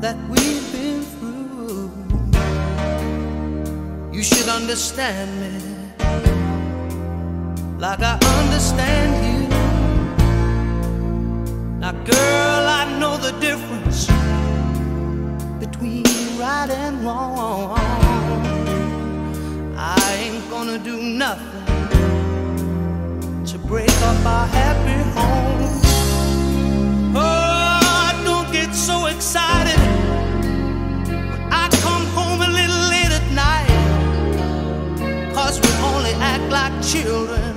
that we've been through. You should understand me like I understand you. Now, girl, I know the difference between right and wrong. I ain't gonna do nothing to break up our happy home. Oh, don't get so excited. Children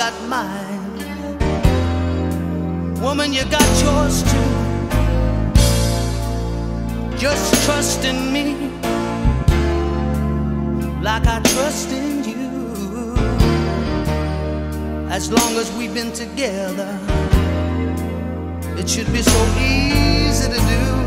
got mine. Woman, you got yours too. Just trust in me like I trust in you. As long as we've been together, it should be so easy to do.